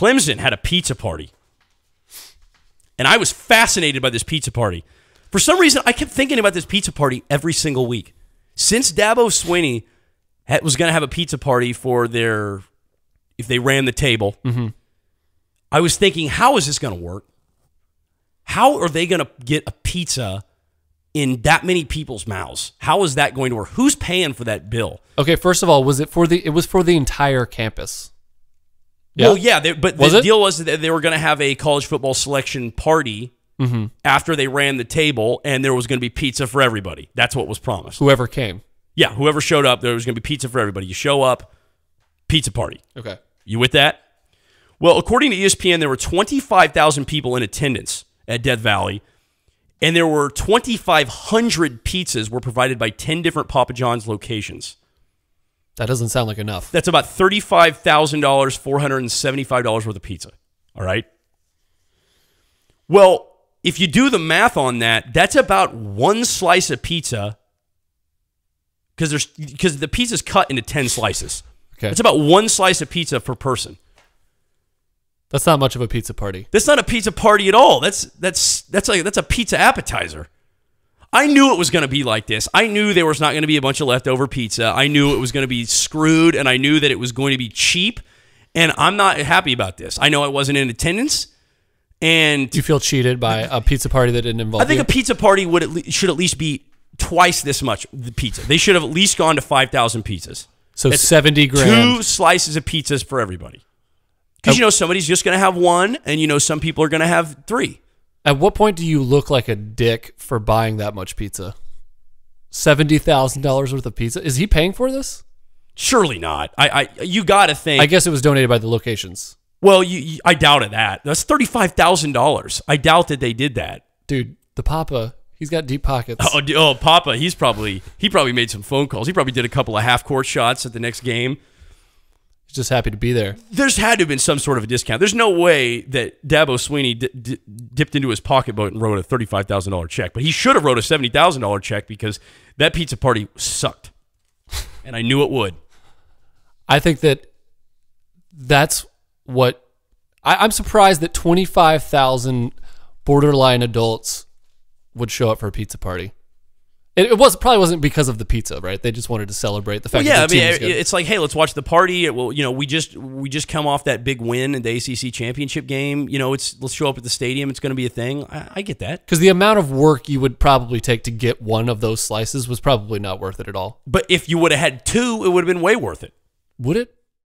Clemson had a pizza party. And I was fascinated by this pizza party. For some reason, I kept thinking about this pizza party every single week. Since Dabo Swinney was going to have a pizza party for their, if they ran the table, mm-hmm. I was thinking, how is this going to work? How are they going to get a pizza in that many people's mouths? How is that going to work? Who's paying for that bill? Okay, first of all, was it for the? It was for the entire campus. Well, yeah, they, but Was the it? deal was that they were going to have a college football selection party Mm-hmm. after they ran the table, and there was going to be pizza for everybody. That's what was promised. Whoever came. Yeah, whoever showed up, there was going to be pizza for everybody. You show up, pizza party. Okay. You with that? Well, according to ESPN, there were 25,000 people in attendance at Death Valley, and there were 2,500 pizzas were provided by 10 different Papa John's locations. That doesn't sound like enough. That's about $35,000, $475 worth of pizza. All right. Well, if you do the math on that, that's about one slice of pizza because there's because the pizza's cut into 10 slices. Okay. That's about one slice of pizza per person. That's not much of a pizza party. That's not a pizza party at all. That's that's that's like that's a pizza appetizer. I knew it was going to be like this. I knew there was not going to be a bunch of leftover pizza. I knew it was going to be screwed, and I knew that it was going to be cheap. And I'm not happy about this. I know I wasn't in attendance, and Do you feel cheated by a pizza party that didn't involve I think you? a pizza party would at le- should at least be twice this much the pizza. They should have at least gone to five thousand pizzas. so It's seventy grand. Two slices of pizzas for everybody. Because oh. you know somebody's just going to have one, and you know some people are going to have three. At what point do you look like a dick for buying that much pizza? Seventy thousand dollars worth of pizza. Is he paying for this? Surely not. I, I you got to think. I guess it was donated by the locations. well, you, you, I doubted that. That's thirty five thousand dollars. I doubt that they did that. Dude, the Papa, he's got deep pockets. Oh, oh, Papa, he's probably he probably made some phone calls. He probably did a couple of half court shots at the next game. He's just happy to be there. There's had to have been some sort of a discount. There's no way that Dabo Swinney di- di- dipped into his pocketbook and wrote a thirty five thousand dollar check. But he should have wrote a seventy thousand dollar check because that pizza party sucked, and I knew it would. I think that that's what I, I'm surprised that 25,000 borderline adults would show up for a pizza party. It, it was probably wasn't because of the pizza, right? They just wanted to celebrate the fact Well, yeah, I that the mean, it's like, hey, let's watch the party. It- Well, you know, we just we just come off that big win in the ACC championship game. You know, it's let's show up at the stadium. It's going to be a thing. I, I get that, Because the amount of work you would probably take to get one of those slices was probably not worth it at all. but if you would have had two, it would have been way worth it. Would it?